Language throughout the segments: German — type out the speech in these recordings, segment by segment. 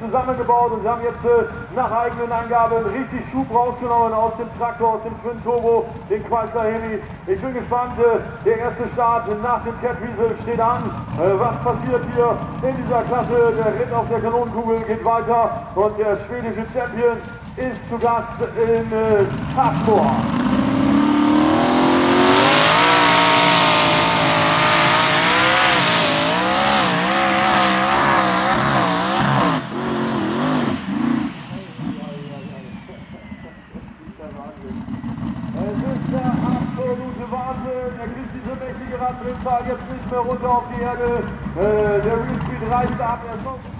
zusammengebaut und haben jetzt äh, nach eigenen Angaben richtig Schub rausgenommen aus dem Traktor, aus dem Twin Turbo, den Chrysler Hemi. Ich bin gespannt, äh, der erste Start nach dem Catwiesel steht an. Äh, was passiert hier in dieser Klasse? Der Ritt auf der Kanonenkugel geht weiter und der schwedische Champion ist zu Gast in äh, Es ist der absolute Wahnsinn. Er kriegt diese mächtige Radblindzahl jetzt nicht mehr runter auf die Erde. Äh, der Wheelspeed reißt ab. Er ist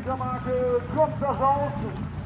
dieser Marke kommt nach draußen.